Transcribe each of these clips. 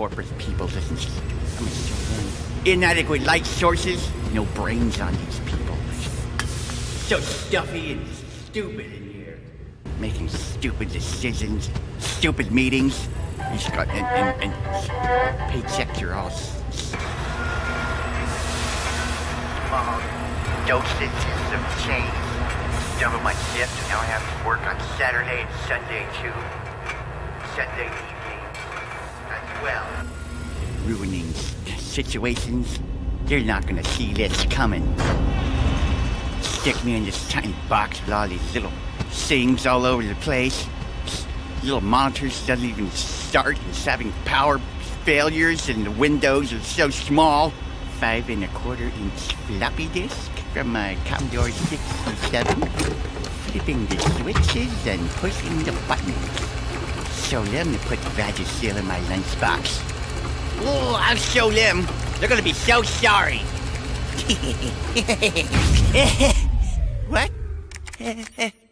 corporate people doesn't. I'm so inadequate light sources, no brains on these people. So stuffy and stupid in here, making stupid decisions, stupid meetings. You just got and and, and paychecks are all small dosages of change. Double my shift, and now I have to work on Saturday and Sunday too. Sunday evenings as well. Ruining situations. They're not gonna see this coming. Stick me in this tiny box with all these little things all over the place. Little monitors doesn't even start. It's having power failures, and the windows are so small. Five and a quarter inch floppy disk from my Commodore 67. Flipping the switches and pushing the buttons. Show them to put the badge Vagisil in my lunchbox. Oh, I'll show them. They're gonna be so sorry. what?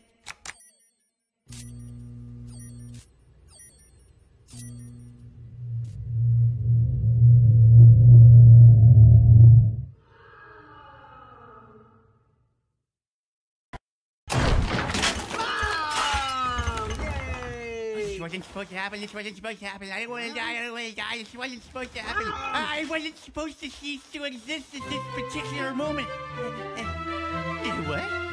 supposed to happen. This wasn't supposed to happen. I didn't want to die. I didn't want to die. This wasn't supposed to happen. Ah! I wasn't supposed to cease to exist at this particular moment. What?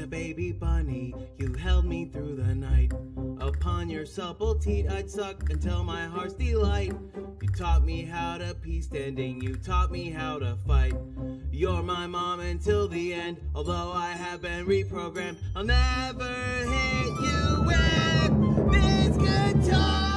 A baby bunny, you held me through the night. Upon your supple teat, I'd suck until my heart's delight. You taught me how to pee standing, you taught me how to fight. You're my mom until the end, although I have been reprogrammed. I'll never hit you with this guitar.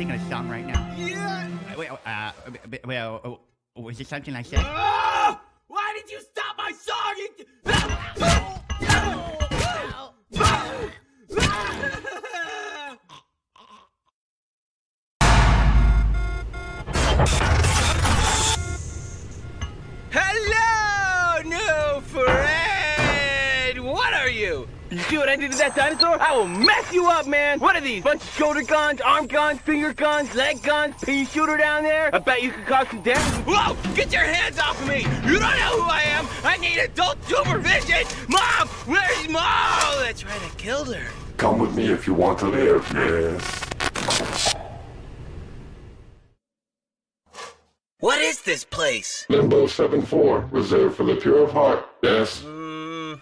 Singing a song right now? Yeah. Uh, Well, uh, b- well, uh, was it something I said? Ah! Why did you stop my song? You- Hello, see what I did to that dinosaur? I will mess you up, man! What are these? Bunch of shoulder guns, arm guns, finger guns, leg guns, pea shooter down there? I bet you could cause some damage. Whoa! Get your hands off of me! You don't know who I am! I need adult supervision! Mom! Where's Mom? Oh, that's right, I killed her. Come with me if you want to live, yes. What is this place? Limbo 7-4, reserved for the pure of heart, yes. Hmm.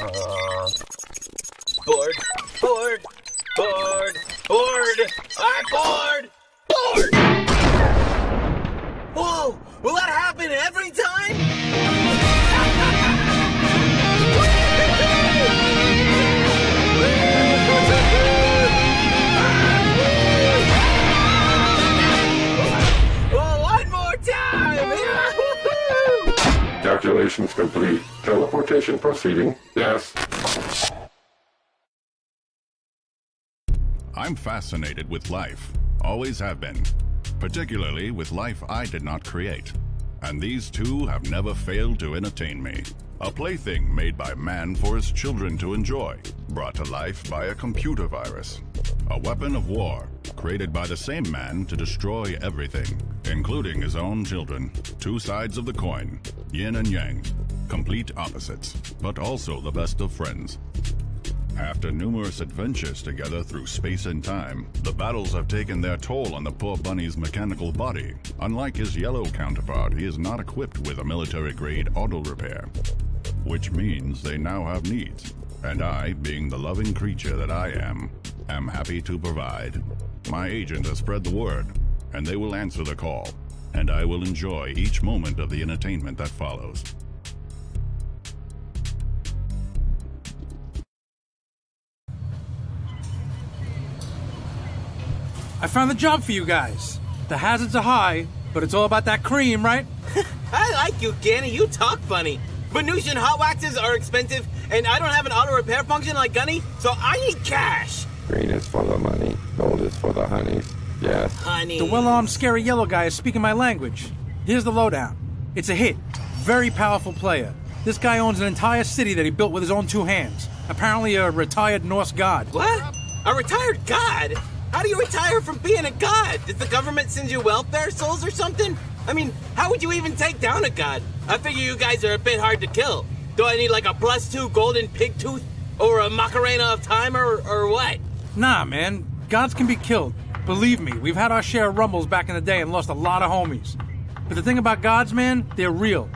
Bored, bored, bored, bored. I'm bored, bored. Whoa! Will that happen every time? Oh, one more time! Calculations complete. Teleportation proceeding, yes. I'm fascinated with life, always have been, particularly with life I did not create. And these two have never failed to entertain me. A plaything made by man for his children to enjoy, brought to life by a computer virus. A weapon of war, created by the same man to destroy everything, including his own children. Two sides of the coin, yin and yang, complete opposites, but also the best of friends. After numerous adventures together through space and time, the battles have taken their toll on the poor bunny's mechanical body. Unlike his yellow counterpart, he is not equipped with a military grade auto repair, which means they now have needs. And I, being the loving creature that I am, am happy to provide. My agent has spread the word, and they will answer the call, and I will enjoy each moment of the entertainment that follows. I found the job for you guys. The hazards are high, but it's all about that cream, right? I like you, Danny. You talk funny. Venusian hot waxes are expensive, and I don't have an auto repair function like Gunny, so I need cash. Green is for the money, gold is for the honey. Yes. Honey. The well armed, scary yellow guy is speaking my language. Here's the lowdown it's a hit. Very powerful player. This guy owns an entire city that he built with his own two hands. Apparently, a retired Norse god. What? A retired god? How do you retire from being a god? Does the government send you welfare souls or something? I mean, how would you even take down a god? I figure you guys are a bit hard to kill. Do I need like a plus two golden pig tooth? Or a Macarena of time or, or what? Nah, man. Gods can be killed. Believe me, we've had our share of rumbles back in the day and lost a lot of homies. But the thing about gods, man, they're real.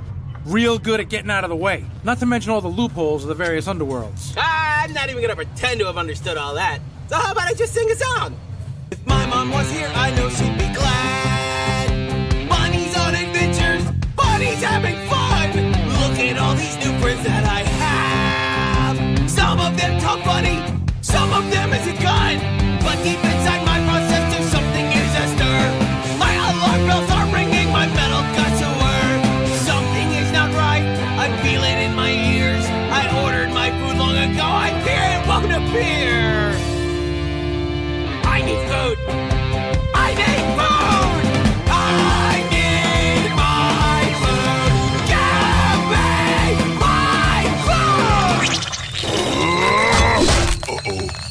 Real good at getting out of the way. Not to mention all the loopholes of the various underworlds. Ah, I'm not even gonna pretend to have understood all that. So how about I just sing a song? Mom was here, I know she'd be glad. Bonnie's on adventures, Bonnie's having fun. Look at all these new friends that I have. Some of them talk funny, some of them is a gun. But deep inside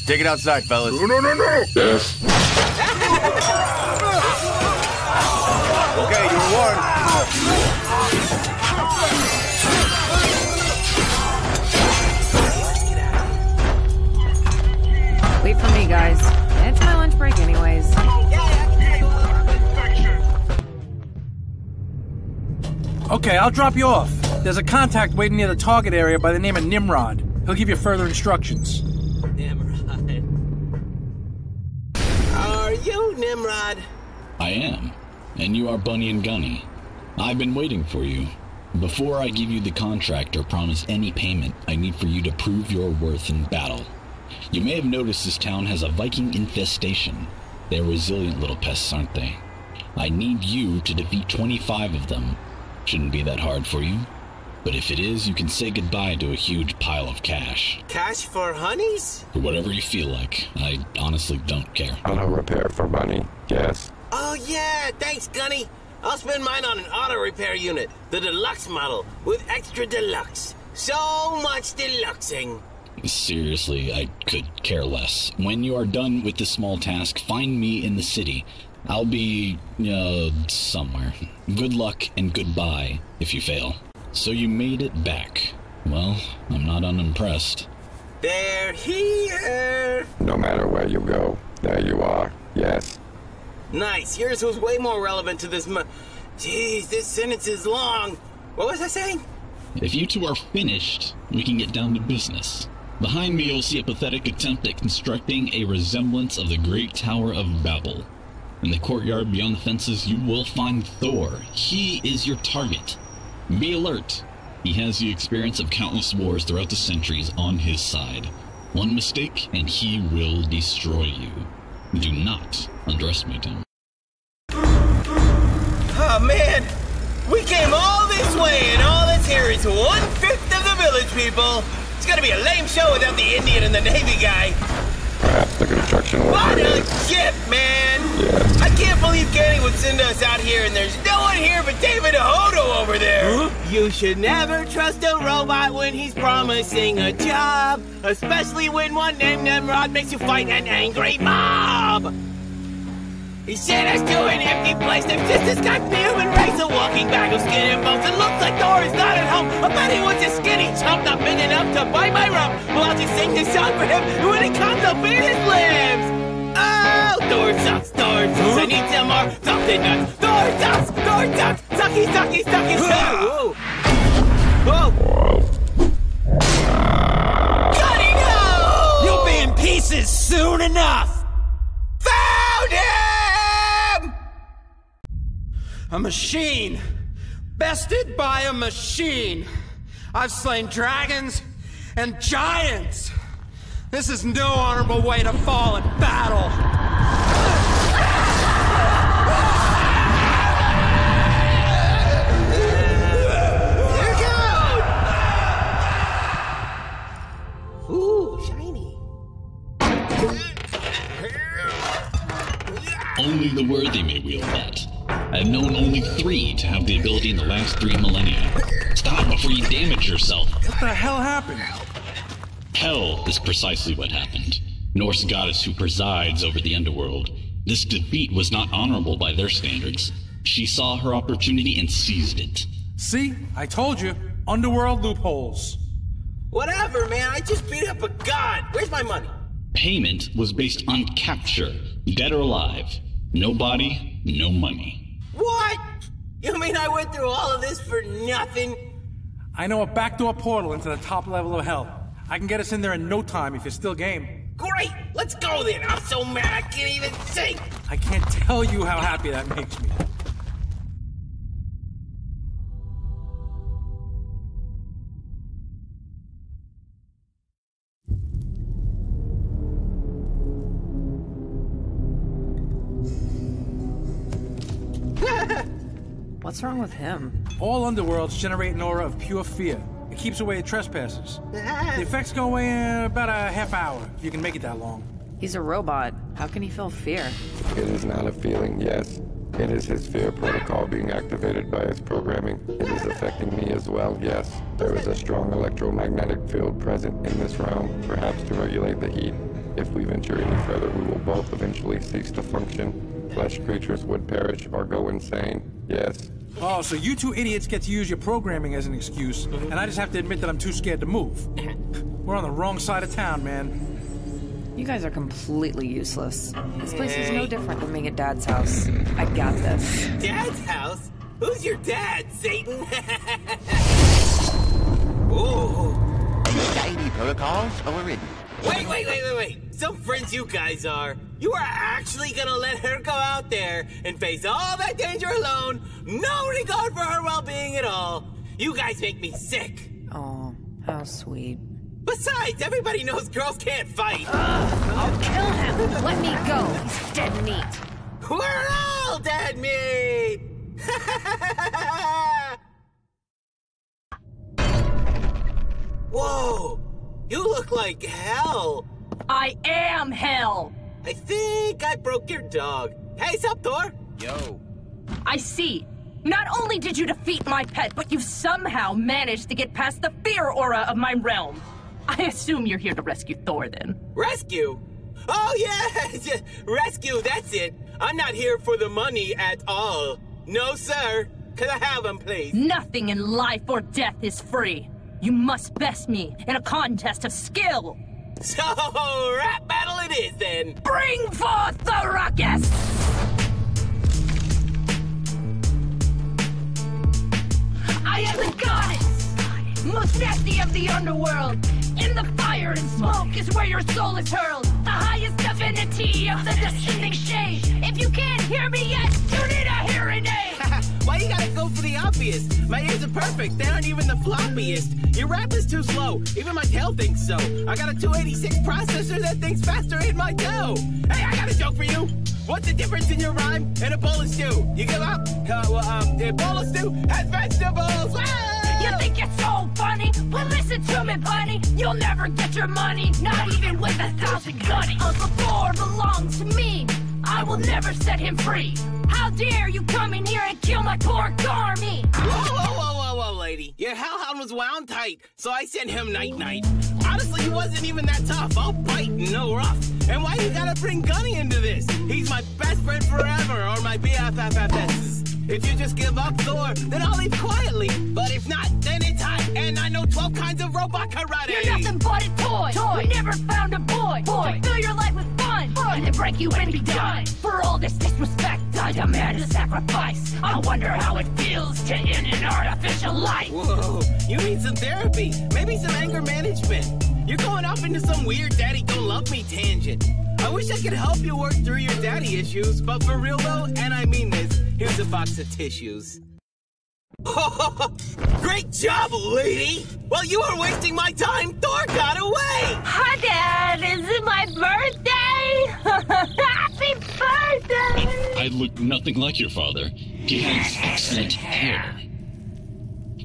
Take it outside, fellas. No, no, no, no. Yes. Okay, you were warned. Wait for me, guys. It's my lunch break, anyways. Okay, I'll drop you off. There's a contact waiting near the target area by the name of Nimrod. He'll give you further instructions. Nimrod? I am, and you are Bunny and Gunny. I've been waiting for you. Before I give you the contract or promise any payment, I need for you to prove your worth in battle. You may have noticed this town has a Viking infestation. They're resilient little pests, aren't they? I need you to defeat 25 of them. Shouldn't be that hard for you. But if it is, you can say goodbye to a huge pile of cash. Cash for honeys? For whatever you feel like. I honestly don't care. Auto repair for money. Yes. Oh yeah, thanks, Gunny. I'll spend mine on an auto repair unit, the deluxe model, with extra deluxe. So much deluxing. Seriously, I could care less. When you are done with this small task, find me in the city. I'll be, uh, somewhere. Good luck and goodbye if you fail. So you made it back. Well, I'm not unimpressed. They're here. No matter where you go, there you are. Yes. Nice. Yours was way more relevant to this. Mu- Jeez, this sentence is long. What was I saying? If you two are finished, we can get down to business. Behind me, you'll see a pathetic attempt at constructing a resemblance of the Great Tower of Babel. In the courtyard beyond the fences, you will find Thor. He is your target. Be alert. He has the experience of countless wars throughout the centuries on his side. One mistake, and he will destroy you. Do not underestimate him. Oh man, we came all this way, and all that's here is one fifth of the village people. It's gonna be a lame show without the Indian and the Navy guy. Perhaps the construction What a is. gift, man! Yes. I can't believe Kenny would send us out here, and there's no one here but David Hodo over there. You should never trust a robot when he's promising a job, especially when one named Nimrod makes you fight an angry mob. He sent us to an empty place that's just disguised the human race, a walking bag of skin and bones. It looks like Thor is not at home. I bet he was a skinny chump not big enough to bite my rump. Well, I'll just sing this song for him, and when he comes, I'll beat his limbs. Thor sucks. I need some more something nuts. Thor sucks. Sucky, sucky, sucky, sucky. Whoa. Whoa. No! You'll be in pieces soon enough! Found him! A machine! Bested by a machine! I've slain dragons and giants! This is no honorable way to fall in battle! Only the worthy may wield that. I have known only three to have the ability in the last three millennia. Stop before you damage yourself. What the hell happened? Hell is precisely what happened. Norse goddess who presides over the underworld. This defeat was not honorable by their standards. She saw her opportunity and seized it. See? I told you. Underworld loopholes. Whatever, man. I just beat up a god. Where's my money? Payment was based on capture, dead or alive. No body, no money. What? You mean I went through all of this for nothing? I know a backdoor portal into the top level of hell. I can get us in there in no time if you're still game. Great! Let's go then! I'm so mad I can't even think! I can't tell you how happy that makes me. What's wrong with him? All underworlds generate an aura of pure fear. It keeps away trespassers. The ah. effects go away in about a half hour, if you can make it that long. He's a robot. How can he feel fear? It is not a feeling, yes. It is his fear protocol being activated by his programming. It is affecting me as well, yes. There is a strong electromagnetic field present in this realm, perhaps to regulate the heat. If we venture any further, we will both eventually cease to function. Flesh creatures would perish or go insane, yes. Oh, so you two idiots get to use your programming as an excuse, mm-hmm. and I just have to admit that I'm too scared to move. We're on the wrong side of town, man. You guys are completely useless. This place is no different than being at Dad's house. I got this. Dad's house? Who's your dad, Satan? Ooh. Anxiety protocols overridden. Wait, wait, wait, wait, wait. Some friends you guys are. You are actually gonna let her go out there and face all that danger alone, no regard for her well-being at all. You guys make me sick. Oh, how sweet. Besides, everybody knows girls can't fight. I'll kill him. Let me go. He's dead meat. We're all dead meat. Whoa, you look like hell. I am hell. I think I broke your dog. Hey, sup, Thor? Yo. I see. Not only did you defeat my pet, but you somehow managed to get past the fear aura of my realm. I assume you're here to rescue Thor, then. Rescue? Oh, yes! rescue, that's it. I'm not here for the money at all. No, sir. Could I have him, please? Nothing in life or death is free. You must best me in a contest of skill. So, rap battle it is then. Bring forth the ruckus! I am the goddess, most nasty of the underworld. In the fire and smoke is where your soul is hurled. The highest divinity of the descending shade. If you can't hear me yet, you need a hearing aid. Why you gotta go for the obvious? My ears are perfect. They aren't even the floppiest. Your rap is too slow. Even my tail thinks so. I got a 286 processor that thinks faster in my dough. Hey, I got a joke for you. What's the difference in your rhyme and a bowl of stew? You give up? Uh, well, um, a bowl of stew has vegetables. Ah! You think it's so funny? Well, listen to me, buddy. You'll never get your money, not even with a thousand gunnies. Uncle Thor belongs to me. I will never set him free. How dare you come in here and kill my poor army? Whoa, whoa, whoa, whoa, whoa, lady. Your hellhound was wound tight, so I sent him night-night. Honestly, he wasn't even that tough. I'll bite no rough. And why you gotta bring Gunny into this? He's my best friend forever, or my BFFFS. If you just give up Thor, then I'll leave quietly. But if not, then it's hot, and I know 12 kinds of robot karate. You're nothing but a toy. Toy. We never found a boy. Boy. To fill your life with fun. Fun. And then break you and be done. For all this disrespect, I demand a sacrifice. I wonder how it feels to end an artificial life. Whoa, you need some therapy. Maybe some anger management. You're going off into some weird daddy don't love me tangent. I wish I could help you work through your daddy issues, but for real though, and I mean this, here's a box of tissues. Great job, lady! While you were wasting my time, Thor got away! Hi, Dad! Is it my birthday? Happy birthday! I look nothing like your father. He has excellent hair.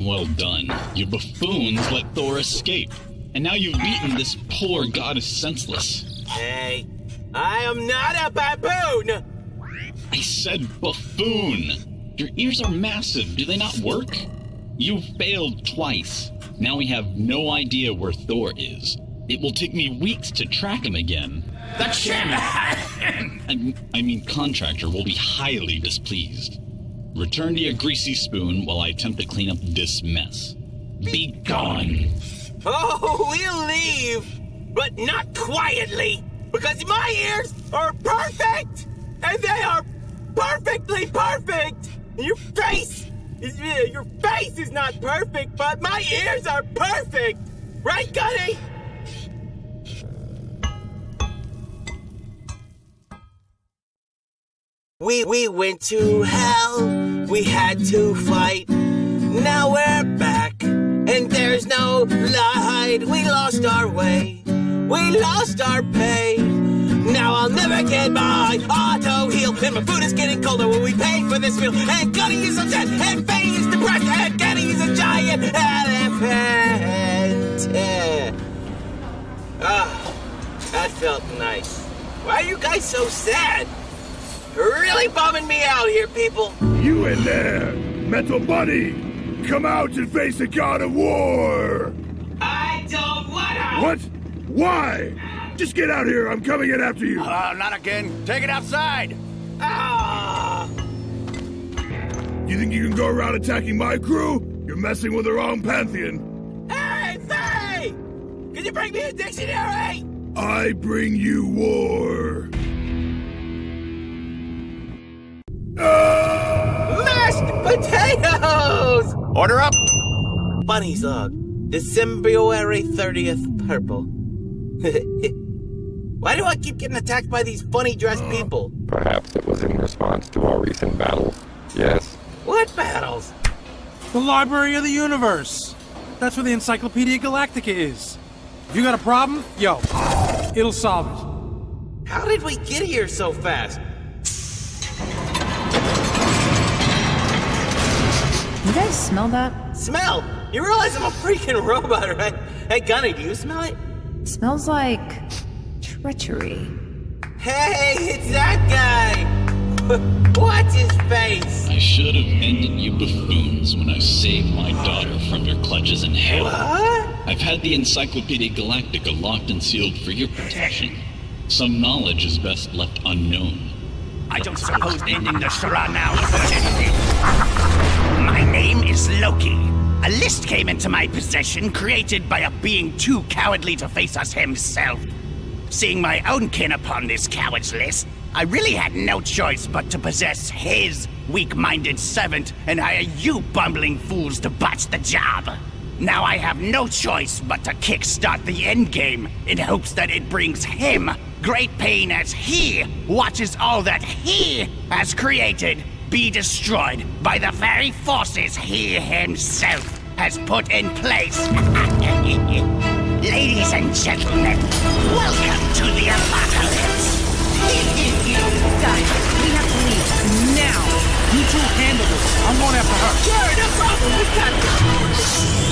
Well done. You buffoons let Thor escape. And now you've beaten this poor goddess senseless. Hey, I am not a baboon! I said buffoon! Your ears are massive, do they not work? You failed twice. Now we have no idea where Thor is. It will take me weeks to track him again. The! I, I mean, Contractor will be highly displeased. Return to your greasy spoon while I attempt to clean up this mess. Be gone! Oh, we'll leave, but not quietly, because my ears are perfect, and they are perfectly perfect. Your face, is, your face is not perfect, but my ears are perfect, right, Gunny? We we went to hell, we had to fight. Now we're back, and there's no light. We lost our way, we lost our pay. Now I'll never get my auto heal, and my food is getting colder when we pay for this meal. And Gunny is upset, and Faye is depressed, and Gunny is a giant elephant. Ah, that felt nice. Why are you guys so sad? Really bumming me out here, people. You in there, Metal Bunny! Come out and face the god of war! I don't wanna! What? Why? Just get out here, I'm coming in after you! Uh, not again. Take it outside. Ah! You think you can go around attacking my crew? You're messing with the wrong pantheon. Hey, Faye! Can you bring me a dictionary? I bring you war. Mashed potatoes! Order up. Bunny's log. December 30th, purple. Why do I keep getting attacked by these funny dressed oh. people? Perhaps it was in response to our recent battle. Yes. What battles? The Library of the Universe. That's where the Encyclopedia Galactica is. If you got a problem, yo, it'll solve it. How did we get here so fast? You guys smell that? Smell? You realize I'm a freaking robot, right? Hey, Gunny, do you smell it? Smells like treachery. Hey, it's that guy! Watch his face! I should have ended you buffoons when I saved my daughter from your clutches in hell. What? I've had the Encyclopedia Galactica locked and sealed for your protection. Some knowledge is best left unknown. I don't suppose ending the Shara now will hurt anything. My name is Loki. A list came into my possession created by a being too cowardly to face us himself. Seeing my own kin upon this coward's list, I really had no choice but to possess his weak minded servant and hire you bumbling fools to botch the job. Now I have no choice but to kickstart the endgame in hopes that it brings him great pain as he watches all that he has created be destroyed by the very forces he himself has put in place. Ladies and gentlemen, welcome handle this. I'm going after her. Sure, no problem. We got this.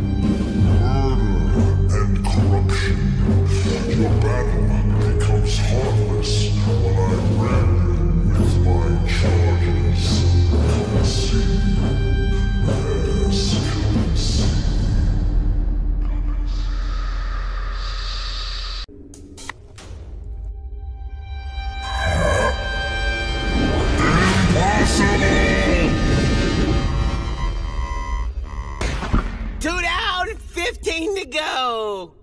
Two down, 15 to go.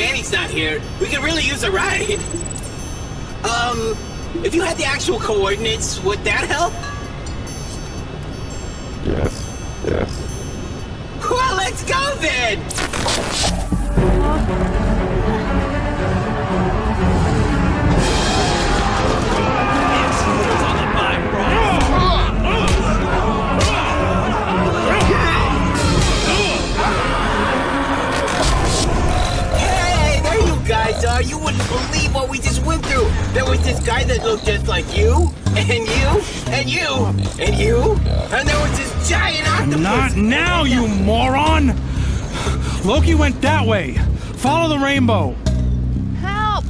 It's too bad Gunny's not here. We could really use a ride. Um, if you had the actual coordinates, would that help? Yes, yes. Well, let's go then! There was this guy that looked just like you, and you, and you, and you, and there was this giant octopus. Not now, you moron! Loki went that way. Follow the rainbow. Help!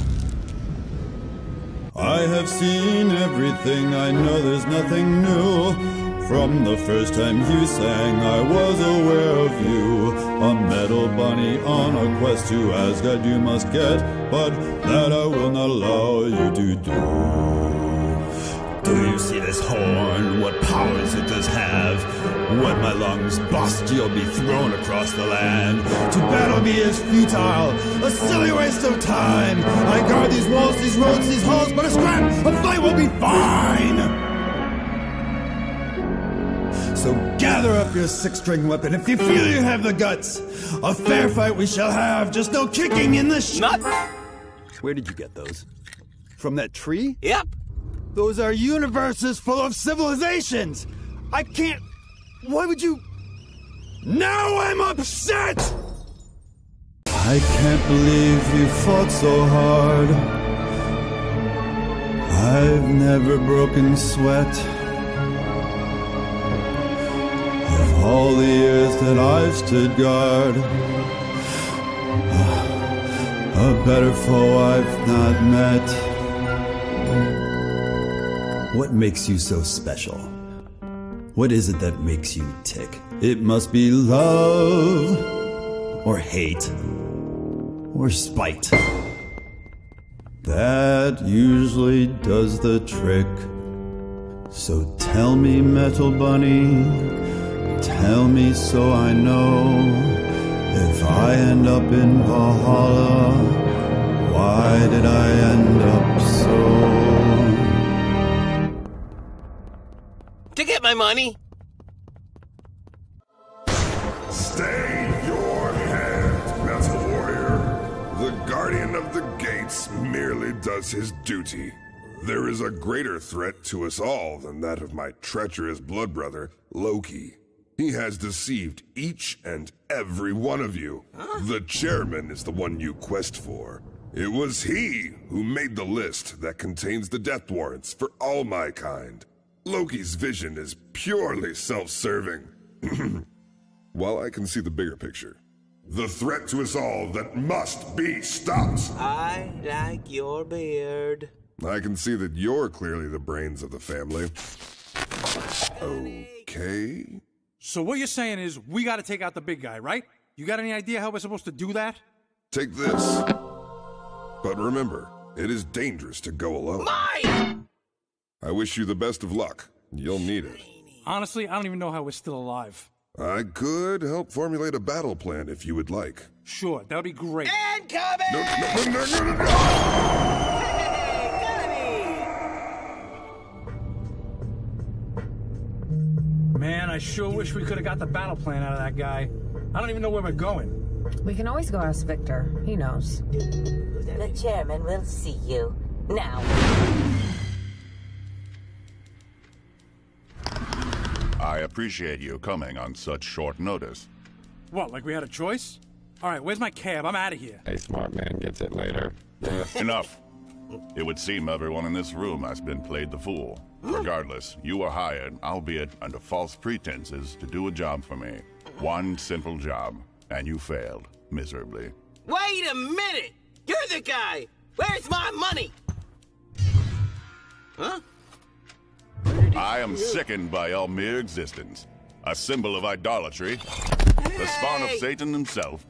I have seen everything, I know there's nothing new. From the first time you sang, I was aware of you. A metal bunny on a quest to Asgard you must get, but that I will not allow you to do. Do you see this horn? What powers it does have? When my lungs bust, you'll be thrown across the land. To battle me is futile, a silly waste of time. I guard these walls, these roads, these halls, but a scrap, a fight will be fine. So gather up your six-string weapon if you feel you have the guts. A fair fight we shall have, just no kicking in the shut. Where did you get those? From that tree? Yep. Those are universes full of civilizations. I can't. Why would you? Now I'm upset! I can't believe you fought so hard. I've never broken sweat. All the years that I've stood guard, a better foe I've not met. What makes you so special? What is it that makes you tick? It must be love Or hate? Or spite? that usually does the trick. So tell me, Metal Bunny, tell me so I know. If I end up in Valhalla, why did I end up so? To get my money. Stay your hand, Metal Warrior. The Guardian of the Gates merely does his duty. There is a greater threat to us all than that of my treacherous blood brother, Loki. He has deceived each and every one of you. The chairman is the one you quest for. It was he who made the list that contains the death warrants for all my kind. Loki's vision is purely self serving. While I can see the bigger picture, the threat to us all that must be stopped. I like your beard. I can see that you're clearly the brains of the family. Okay. So what you're saying is we got to take out the big guy, right? You got any idea how we're supposed to do that? Take this. But remember, it is dangerous to go alone. Mine! I wish you the best of luck. You'll need it. Honestly, I don't even know how we're still alive. I could help formulate a battle plan if you would like. Sure, that would be great. Incoming! No, no, no, no, no, no. Man, I sure wish we could have got the battle plan out of that guy. I don't even know where we're going. We can always go ask Victor. He knows. The chairman will see you. Now. I appreciate you coming on such short notice. What, like we had a choice? All right, where's my cab? I'm out of here. A smart man gets it later. Enough. It would seem everyone in this room has been played the fool. Regardless, you were hired, albeit under false pretenses, to do a job for me. One simple job, and you failed miserably. Wait a minute! You're the guy! Where's my money? Huh? I am sickened by your mere existence. A symbol of idolatry, the spawn of Satan himself,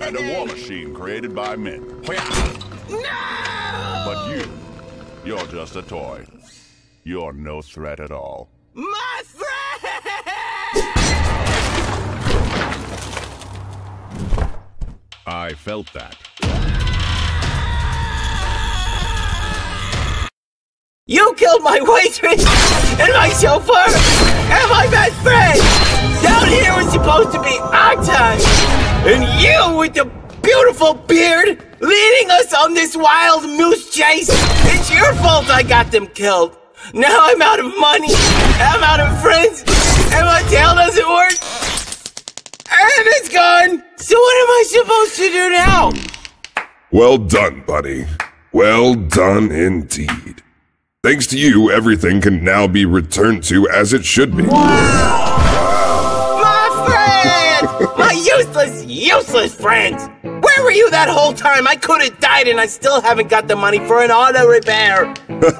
and a war machine created by men. No! But you, you're just a toy. You're no threat at all. My threat. I felt that. You killed my waitress and my chauffeur and my best friend! Down here was supposed to be our time! And you with the beautiful beard leading us on this wild moose chase! It's your fault I got them killed! Now I'm out of money, I'm out of friends, and my tail doesn't work! And it's gone! So what am I supposed to do now? Well done, buddy. Well done indeed. Thanks to you, everything can now be returned to as it should be. My friend! My useless, useless friends! Where were you that whole time? I could have died and I still haven't got the money for an auto repair. Ew, what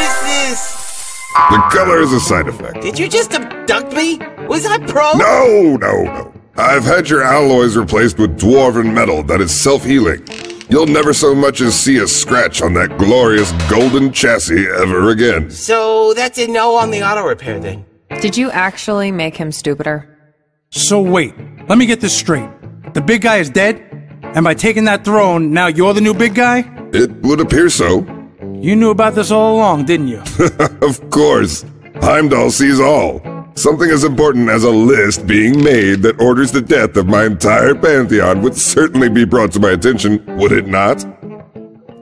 is this? The color is a side effect. Did you just abduct me? Was I pro? No, no, no. I've had your alloys replaced with dwarven metal that is self-healing. You'll never so much as see a scratch on that glorious golden chassis ever again. So that's a no on the auto repair then. Did you actually make him stupider? So wait, let me get this straight. The big guy is dead? And by taking that throne, now you're the new big guy? It would appear so. You knew about this all along, didn't you? of course. Heimdall sees all. Something as important as a list being made that orders the death of my entire pantheon would certainly be brought to my attention, would it not?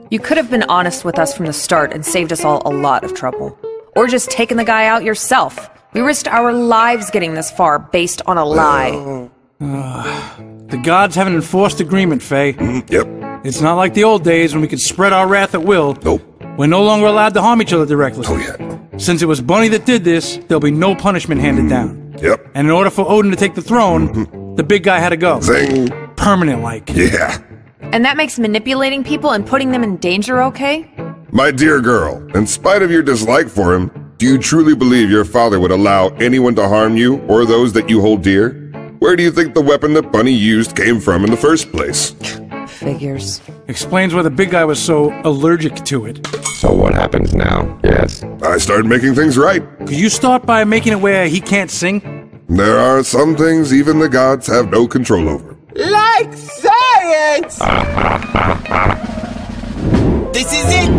You could have been honest with us from the start and saved us all a lot of trouble. Or just taken the guy out yourself. We risked our lives getting this far based on a lie. Uh, the gods have an enforced agreement, Faye. Mm-hmm. yep. It's not like the old days when we could spread our wrath at will. Nope. We're no longer allowed to harm each other directly. Oh, yeah. Since it was Bunny that did this, there'll be no punishment handed down. Yep. And in order for Odin to take the throne, mm-hmm. the big guy had to go. Zing. Permanent like. Yeah. And that makes manipulating people and putting them in danger okay? My dear girl, in spite of your dislike for him, do you truly believe your father would allow anyone to harm you or those that you hold dear? Where do you think the weapon that Bunny used came from in the first place? Figures. Explains why the big guy was so allergic to it. So what happens now? Yes. I started making things right. Could you start by making it where he can't sing? There are some things even the gods have no control over. Like science! this is it!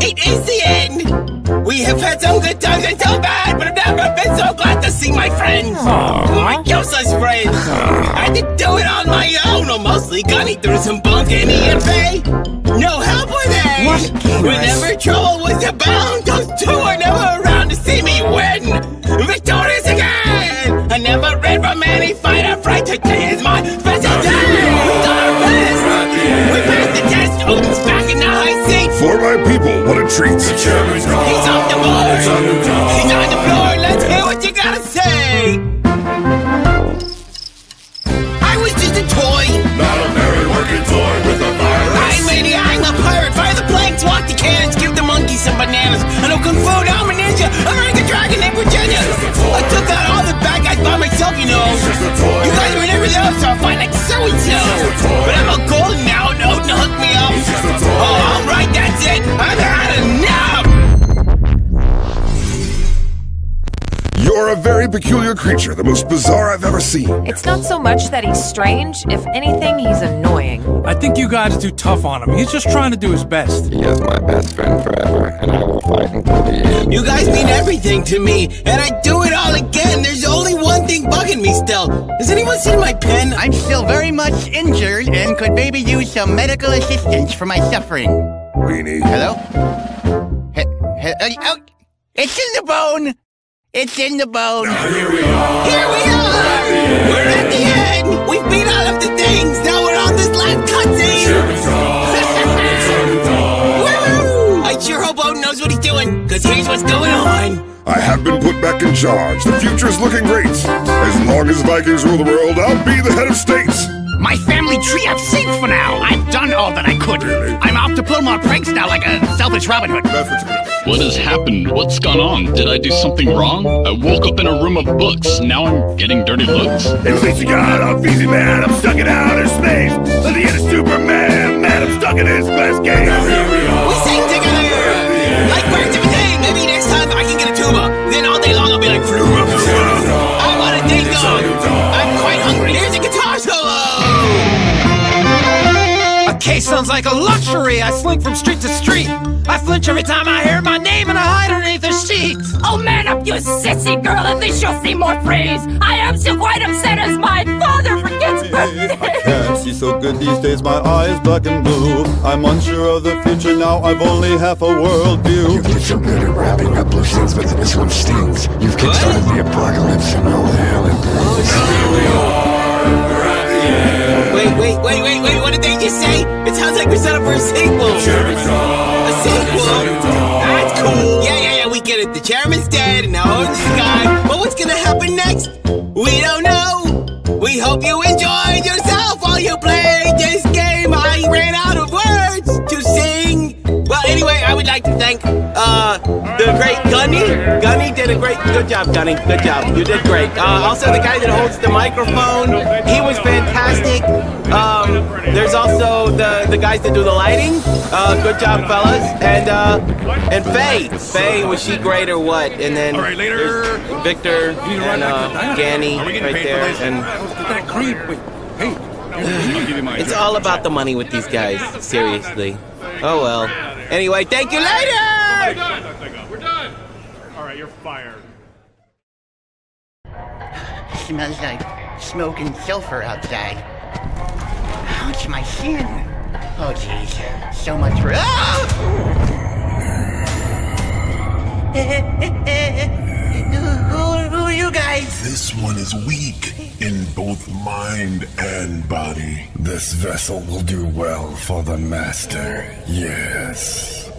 It is the end! We have had some good times and so bad, but I've never been so glad to see my friends! My useless friends! I did do it on my own, or mostly Gunny threw some bunk in me and No help with it! Whenever trouble was abound, those two were never around to see me win! Victorious again! I never ran from any fight afraid today is my special day! We got our best! We passed the test, Odin's back in the high seat! For my people, what a treat! He's on the board! He's on the floor, let's hear what you gotta say! Guys were never there, so I fight like so-and-so! But I'm a golden now, no, no, hook me up! Oh, alright, that's it! I've had enough! You're a very peculiar creature, the most bizarre I've ever seen. It's not so much that he's strange, if anything, he's annoying. I think you guys are too tough on him. He's just trying to do his best. He is my best friend forever, and I will fight and until the end. You guys mean everything to me, and I'd do it all again. There's only one thing bugging me still. Has anyone seen my pen? I'm still very much injured and could maybe use some medical assistance for my suffering. Weenie. Hello? He- he- uh, oh, it's in the bone! It's in the bone! Here we are! Here we are! We're at the end! We've beat all of the things! Knows what he's doing, because here's what's going on. I have been put back in charge. The future's looking great. As long as Vikings rule the world, I'll be the head of states. My family tree I'm safe for now! I've done all that I could! I'm off to pull more pranks now like a selfish Robin Hood. What has happened? What's gone on? Did I do something wrong? I woke up in a room of books. Now I'm getting dirty looks. At least you got off easy, man. I'm stuck in outer space. At the end of Superman, man. I'm stuck in this glass case. Sounds like a luxury. I slink from street to street. I flinch every time I hear my name and I hide underneath the sheet. Oh, man up, you sissy girl. At least you'll see more praise. I am still quite upset as my father forgets birthday. Can't see so good these days, my eyes black and blue. I'm unsure of the future now, I've only half a world view. You get so good at wrapping up loose ends, but this one stings. You've kicked kickstarted the apocalypse and all the hell it brings. Wait, wait, wait, wait, wait, say? It sounds like we're set up for a sequel. A sequel? That's cool. Yeah, yeah, yeah, we get it. The chairman's dead and now Odin's gone. But what's gonna happen next? We don't know. We hope you enjoyed yourself while you played this like to thank uh the great Gunny. Gunny did a great, good job, Gunny. Good job. You did great. Uh, also, the guy that holds the microphone, he was fantastic. Um, there's also the the guys that do the lighting. Uh, good job, fellas. And uh, and Faye, Faye, was she great or what? And then All right, later. Victor and uh, Danny right there. And That creep. Wait, hey. it's all about the money with these guys. Seriously. Oh well. Anyway, thank you later. We're done. All right, you're fired. Smells like smoke and sulfur outside. Ouch, my shin. Oh, jeez. So much for. Ah! who, who are you guys? This one is weak in both mind and body. This vessel will do well for the Master, yes.